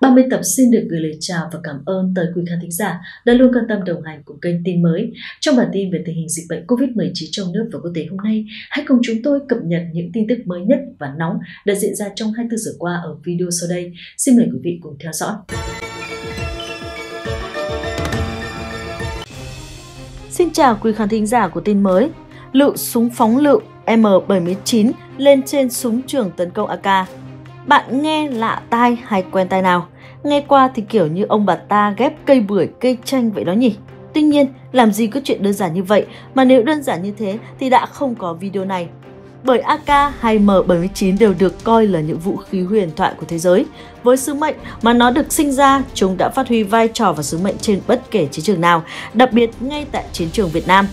30 tập xin được gửi lời chào và cảm ơn tới quý khán thính giả đã luôn quan tâm đồng hành cùng kênh tin mới. Trong bản tin về tình hình dịch bệnh COVID-19 trong nước và quốc tế hôm nay, hãy cùng chúng tôi cập nhật những tin tức mới nhất và nóng đã diễn ra trong 24 giờ qua ở video sau đây. Xin mời quý vị cùng theo dõi. Xin chào quý khán thính giả của tin mới. Lựu súng phóng lựu M79 lên trên súng trường tấn công AK. Bạn nghe lạ tai hay quen tai nào? Nghe qua thì kiểu như ông bà ta ghép cây bưởi, cây chanh vậy đó nhỉ? Tuy nhiên, làm gì có chuyện đơn giản như vậy mà nếu đơn giản như thế thì đã không có video này. Bởi AK hay M79 đều được coi là những vũ khí huyền thoại của thế giới. Với sứ mệnh mà nó được sinh ra, chúng đã phát huy vai trò và sứ mệnh trên bất kể chiến trường nào, đặc biệt ngay tại chiến trường Việt Nam.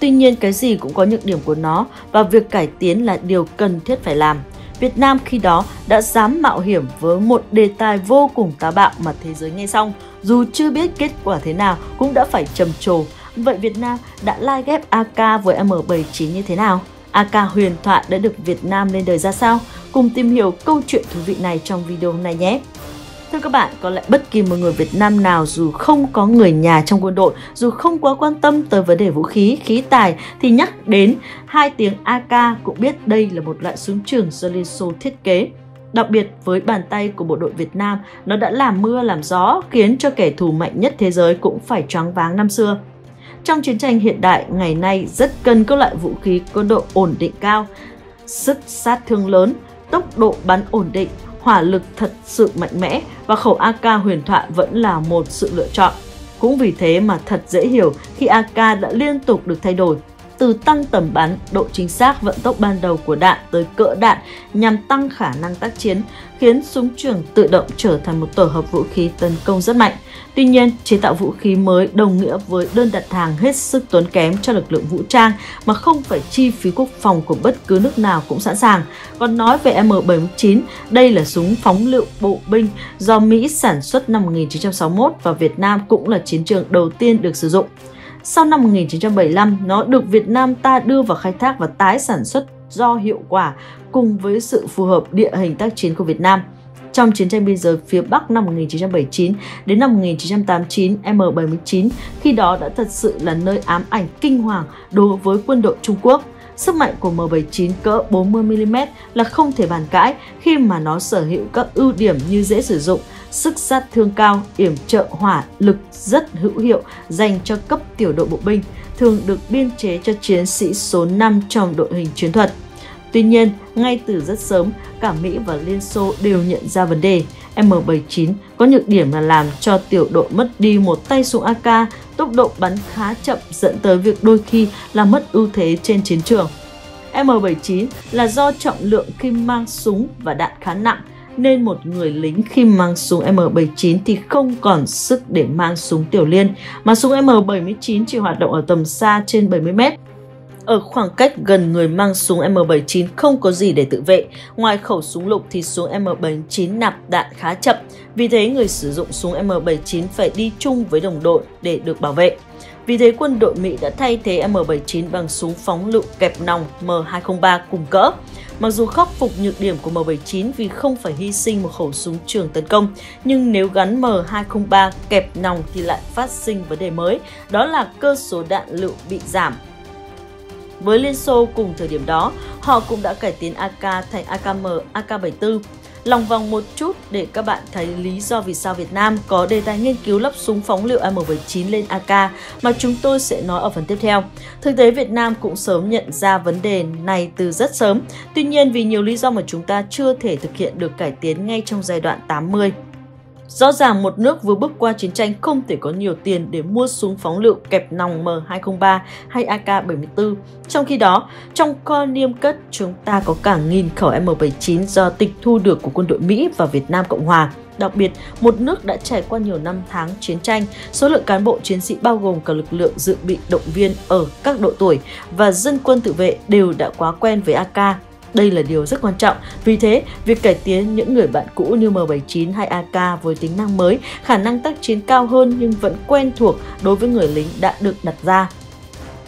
Tuy nhiên, cái gì cũng có nhược điểm của nó và việc cải tiến là điều cần thiết phải làm. Việt Nam khi đó đã dám mạo hiểm với một đề tài vô cùng táo bạo mà thế giới nghe xong, dù chưa biết kết quả thế nào cũng đã phải trầm trồ. Vậy Việt Nam đã lai ghép AK với M79 như thế nào? AK huyền thoại đã được Việt Nam lên đời ra sao? Cùng tìm hiểu câu chuyện thú vị này trong video hôm nay nhé! Thưa các bạn, có lẽ bất kỳ một người Việt Nam nào dù không có người nhà trong quân đội, dù không quá quan tâm tới vấn đề vũ khí, khí tài thì nhắc đến hai tiếng AK cũng biết đây là một loại súng trường do Liên Xô thiết kế. Đặc biệt với bàn tay của bộ đội Việt Nam, nó đã làm mưa làm gió khiến cho kẻ thù mạnh nhất thế giới cũng phải choáng váng năm xưa. Trong chiến tranh hiện đại ngày nay rất cần các loại vũ khí có độ ổn định cao, sức sát thương lớn, tốc độ bắn ổn định, hỏa lực thật sự mạnh mẽ và khẩu AK huyền thoại vẫn là một sự lựa chọn. Cũng vì thế mà thật dễ hiểu khi AK đã liên tục được thay đổi từ tăng tầm bắn, độ chính xác vận tốc ban đầu của đạn tới cỡ đạn nhằm tăng khả năng tác chiến, khiến súng trường tự động trở thành một tổ hợp vũ khí tấn công rất mạnh. Tuy nhiên, chế tạo vũ khí mới đồng nghĩa với đơn đặt hàng hết sức tốn kém cho lực lượng vũ trang mà không phải chi phí quốc phòng của bất cứ nước nào cũng sẵn sàng. Còn nói về M79, đây là súng phóng lựu bộ binh do Mỹ sản xuất năm 1961 và Việt Nam cũng là chiến trường đầu tiên được sử dụng. Sau năm 1975, nó được Việt Nam ta đưa vào khai thác và tái sản xuất do hiệu quả cùng với sự phù hợp địa hình tác chiến của Việt Nam. Trong chiến tranh biên giới phía Bắc năm 1979 đến năm 1989, M79 khi đó đã thật sự là nơi ám ảnh kinh hoàng đối với quân đội Trung Quốc. Sức mạnh của M79 cỡ 40mm là không thể bàn cãi khi mà nó sở hữu các ưu điểm như dễ sử dụng, sức sát thương cao, yểm trợ hỏa lực rất hữu hiệu dành cho cấp tiểu đội bộ binh, thường được biên chế cho chiến sĩ số 5 trong đội hình chiến thuật. Tuy nhiên, ngay từ rất sớm, cả Mỹ và Liên Xô đều nhận ra vấn đề. M79 có nhược điểm là làm cho tiểu đội mất đi một tay súng AK, tốc độ bắn khá chậm dẫn tới việc đôi khi làm mất ưu thế trên chiến trường. M79 là do trọng lượng khi mang súng và đạn khá nặng, nên một người lính khi mang súng M79 thì không còn sức để mang súng tiểu liên, mà súng M79 chỉ hoạt động ở tầm xa trên 70 mét. Ở khoảng cách gần người mang súng M79 không có gì để tự vệ, ngoài khẩu súng lục thì súng M79 nạp đạn khá chậm, vì thế người sử dụng súng M79 phải đi chung với đồng đội để được bảo vệ. Vì thế quân đội Mỹ đã thay thế M79 bằng súng phóng lựu kẹp nòng M203 cùng cỡ. Mặc dù khắc phục nhược điểm của M79 vì không phải hy sinh một khẩu súng trường tấn công, nhưng nếu gắn M203 kẹp nòng thì lại phát sinh vấn đề mới, đó là cơ số đạn lựu bị giảm với Liên Xô cùng thời điểm đó, họ cũng đã cải tiến AK thành AKM, AK-74. Lòng vòng một chút để các bạn thấy lý do vì sao Việt Nam có đề tài nghiên cứu lắp súng phóng lựu M79 lên AK mà chúng tôi sẽ nói ở phần tiếp theo. Thực tế Việt Nam cũng sớm nhận ra vấn đề này từ rất sớm, tuy nhiên vì nhiều lý do mà chúng ta chưa thể thực hiện được cải tiến ngay trong giai đoạn 80. Rõ ràng một nước vừa bước qua chiến tranh không thể có nhiều tiền để mua súng phóng lựu kẹp nòng M203 hay AK-74. Trong khi đó, trong kho niêm cất chúng ta có cả nghìn khẩu M79 do tịch thu được của quân đội Mỹ và Việt Nam Cộng Hòa. Đặc biệt, một nước đã trải qua nhiều năm tháng chiến tranh, số lượng cán bộ chiến sĩ bao gồm cả lực lượng dự bị động viên ở các độ tuổi và dân quân tự vệ đều đã quá quen với AK đây là điều rất quan trọng. Vì thế, việc cải tiến những người bạn cũ như M79 hay AK với tính năng mới, khả năng tác chiến cao hơn nhưng vẫn quen thuộc đối với người lính đã được đặt ra.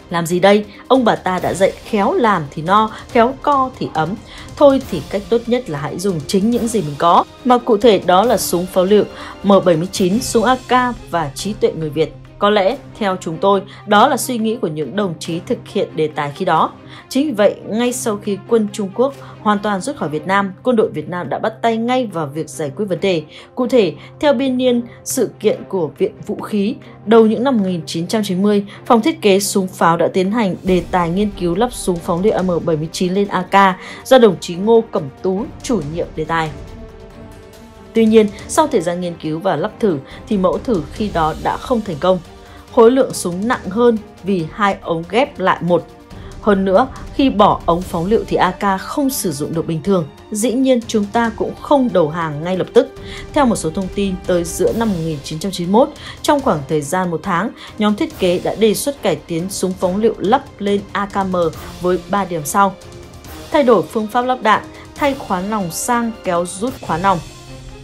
Làm gì đây? Ông bà ta đã dạy khéo làm thì no, khéo co thì ấm. Thôi thì cách tốt nhất là hãy dùng chính những gì mình có, mà cụ thể đó là súng pháo liệu M79, súng AK và trí tuệ người Việt. Có lẽ, theo chúng tôi, đó là suy nghĩ của những đồng chí thực hiện đề tài khi đó. Chính vì vậy, ngay sau khi quân Trung Quốc hoàn toàn rút khỏi Việt Nam, quân đội Việt Nam đã bắt tay ngay vào việc giải quyết vấn đề. Cụ thể, theo biên niên sự kiện của Viện Vũ khí, đầu những năm 1990, phòng thiết kế súng pháo đã tiến hành đề tài nghiên cứu lắp súng phóng lựu M79 lên AK do đồng chí Ngô Cẩm Tú chủ nhiệm đề tài. Tuy nhiên, sau thời gian nghiên cứu và lắp thử thì mẫu thử khi đó đã không thành công. Khối lượng súng nặng hơn vì hai ống ghép lại một. Hơn nữa, khi bỏ ống phóng lựu thì AK không sử dụng được bình thường. Dĩ nhiên chúng ta cũng không đầu hàng ngay lập tức. Theo một số thông tin, tới giữa năm 1991, trong khoảng thời gian một tháng, nhóm thiết kế đã đề xuất cải tiến súng phóng lựu lắp lên AKM với 3 điểm sau. Thay đổi phương pháp lắp đạn, thay khóa nòng sang kéo rút khóa nòng,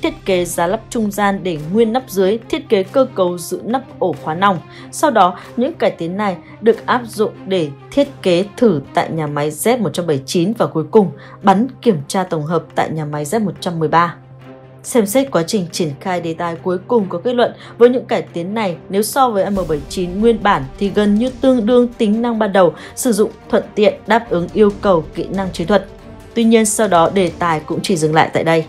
thiết kế giá lắp trung gian để nguyên nắp dưới, thiết kế cơ cấu giữ nắp ổ khóa nòng. Sau đó, những cải tiến này được áp dụng để thiết kế thử tại nhà máy Z179 và cuối cùng bắn kiểm tra tổng hợp tại nhà máy Z113. Xem xét quá trình triển khai đề tài cuối cùng có kết luận với những cải tiến này nếu so với M79 nguyên bản thì gần như tương đương tính năng ban đầu, sử dụng thuận tiện đáp ứng yêu cầu kỹ năng chiến thuật. Tuy nhiên sau đó đề tài cũng chỉ dừng lại tại đây.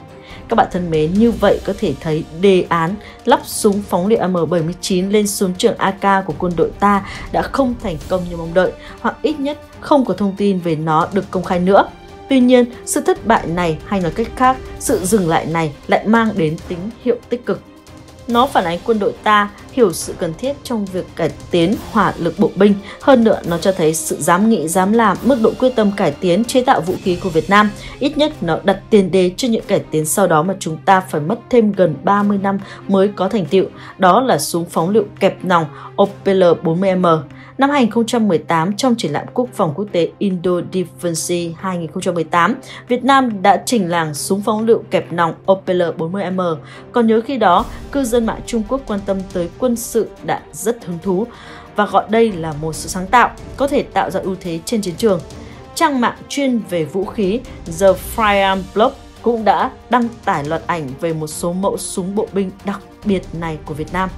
Các bạn thân mến, như vậy có thể thấy đề án lắp súng phóng địa M79 lên súng trường AK của quân đội ta đã không thành công như mong đợi, hoặc ít nhất không có thông tin về nó được công khai nữa. Tuy nhiên, sự thất bại này hay nói cách khác, sự dừng lại này lại mang đến tính hiệu tích cực. Nó phản ánh quân đội ta hiểu sự cần thiết trong việc cải tiến hỏa lực bộ binh. Hơn nữa, nó cho thấy sự dám nghĩ, dám làm, mức độ quyết tâm cải tiến, chế tạo vũ khí của Việt Nam. Ít nhất nó đặt tiền đề cho những cải tiến sau đó mà chúng ta phải mất thêm gần 30 năm mới có thành tựu. Đó là súng phóng lựu kẹp nòng OPL 40M. Năm 2018, trong triển lãm quốc phòng quốc tế Indo Defense 2018, Việt Nam đã trình làng súng phóng lựu kẹp nòng OPL 40M. Còn nhớ khi đó, cư dân mạng Trung Quốc quan tâm tới quân Quân sự đã rất hứng thú và gọi đây là một sự sáng tạo, có thể tạo ra ưu thế trên chiến trường. Trang mạng chuyên về vũ khí The Firearm Blog cũng đã đăng tải loạt ảnh về một số mẫu súng bộ binh đặc biệt này của Việt Nam.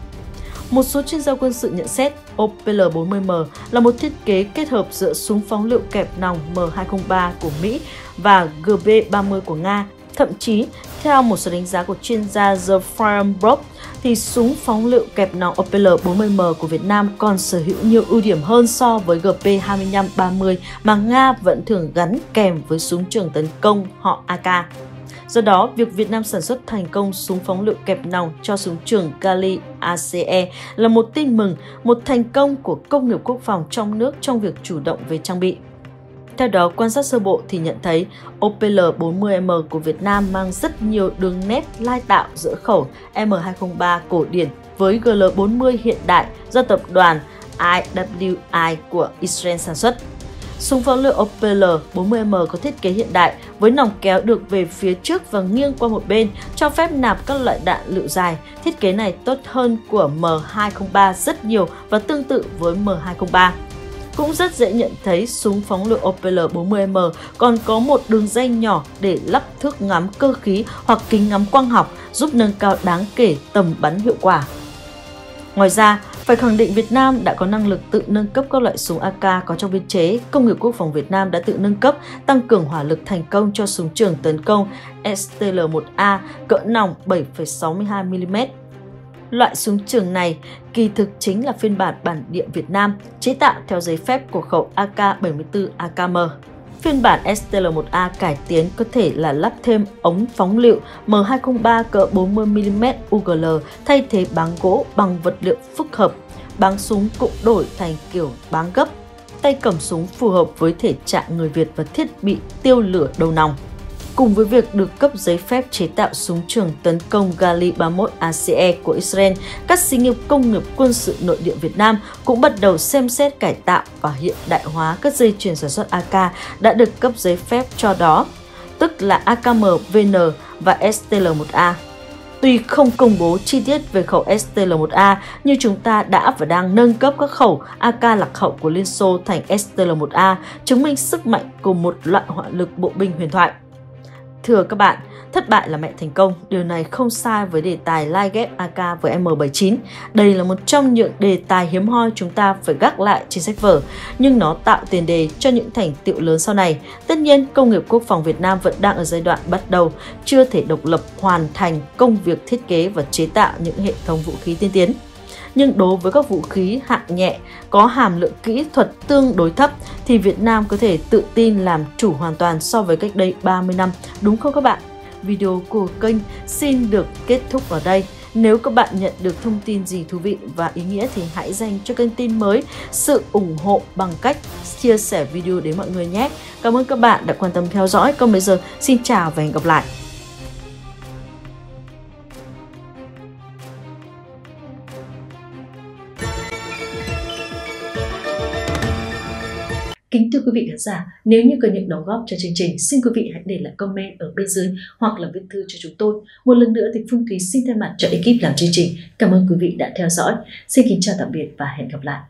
Một số chuyên gia quân sự nhận xét OPL-40M là một thiết kế kết hợp giữa súng phóng lựu kẹp nòng M203 của Mỹ và GB-30 của Nga. Thậm chí, theo một số đánh giá của chuyên gia The Firearm Blog, thì súng phóng lựu kẹp nòng OPL-40M của Việt Nam còn sở hữu nhiều ưu điểm hơn so với GP25-30 mà Nga vẫn thường gắn kèm với súng trường tấn công họ AK. Do đó, việc Việt Nam sản xuất thành công súng phóng lựu kẹp nòng cho súng trường Kali ACE là một tin mừng, một thành công của công nghiệp quốc phòng trong nước trong việc chủ động về trang bị. Theo đó, quan sát sơ bộ thì nhận thấy OPL-40M của Việt Nam mang rất nhiều đường nét lai tạo giữa khẩu M203 cổ điển với GL-40 hiện đại do tập đoàn IWI của Israel sản xuất. Súng phóng lựu OPL 40M có thiết kế hiện đại với nòng kéo được về phía trước và nghiêng qua một bên, cho phép nạp các loại đạn lựu dài. Thiết kế này tốt hơn của M203 rất nhiều và tương tự với M203 cũng rất dễ nhận thấy súng phóng lựu OPL 40M còn có một đường dây nhỏ để lắp thước ngắm cơ khí hoặc kính ngắm quang học giúp nâng cao đáng kể tầm bắn hiệu quả. Ngoài ra, phải khẳng định Việt Nam đã có năng lực tự nâng cấp các loại súng AK có trong biên chế. Công nghiệp quốc phòng Việt Nam đã tự nâng cấp, tăng cường hỏa lực thành công cho súng trường tấn công STL-1A cỡ nòng 7,62mm. Loại súng trường này kỳ thực chính là phiên bản bản địa Việt Nam, chế tạo theo giấy phép của khẩu AK-74 AKM. Phiên bản STL1A cải tiến có thể là lắp thêm ống phóng lựu M203 cỡ 40mm UGL thay thế báng gỗ bằng vật liệu phức hợp. Báng súng cũng đổi thành kiểu báng gấp. Tay cầm súng phù hợp với thể trạng người Việt và thiết bị tiêu lửa đầu nòng. Cùng với việc được cấp giấy phép chế tạo súng trường tấn công Gali 31 ACE của Israel, các xí nghiệp công nghiệp quân sự nội địa Việt Nam cũng bắt đầu xem xét cải tạo và hiện đại hóa các dây chuyền sản xuất AK đã được cấp giấy phép cho đó, tức là AKM VN và STL1A. Tuy không công bố chi tiết về khẩu STL-1A nhưng chúng ta đã và đang nâng cấp các khẩu AK lạc hậu của Liên Xô thành STL-1A, chứng minh sức mạnh của một loại hỏa lực bộ binh huyền thoại. Thưa các bạn, thất bại là mẹ thành công, điều này không sai với đề tài lai ghép AK với M79. Đây là một trong những đề tài hiếm hoi chúng ta phải gác lại trên sách vở, nhưng nó tạo tiền đề cho những thành tựu lớn sau này. Tất nhiên, công nghiệp quốc phòng Việt Nam vẫn đang ở giai đoạn bắt đầu, chưa thể độc lập hoàn thành công việc thiết kế và chế tạo những hệ thống vũ khí tiên tiến nhưng đối với các vũ khí hạng nhẹ có hàm lượng kỹ thuật tương đối thấp thì Việt Nam có thể tự tin làm chủ hoàn toàn so với cách đây 30 năm, đúng không các bạn? Video của kênh xin được kết thúc ở đây. Nếu các bạn nhận được thông tin gì thú vị và ý nghĩa thì hãy dành cho kênh tin mới sự ủng hộ bằng cách chia sẻ video đến mọi người nhé. Cảm ơn các bạn đã quan tâm theo dõi. Còn bây giờ xin chào và hẹn gặp lại. Kính thưa quý vị khán giả, nếu như có những đóng góp cho chương trình, xin quý vị hãy để lại comment ở bên dưới hoặc là viết thư cho chúng tôi. Một lần nữa thì Phương Thúy xin thay mặt cho ekip làm chương trình. Cảm ơn quý vị đã theo dõi. Xin kính chào tạm biệt và hẹn gặp lại.